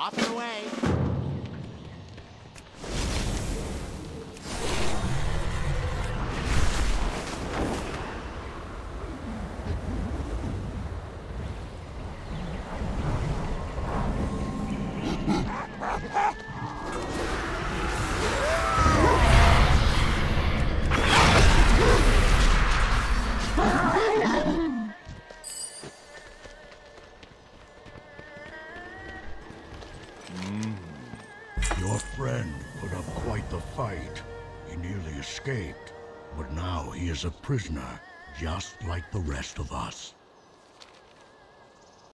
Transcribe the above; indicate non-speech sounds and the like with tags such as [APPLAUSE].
Off and away. [LAUGHS] Mm. Your friend put up quite the fight. He nearly escaped, but now he is a prisoner, just like the rest of us.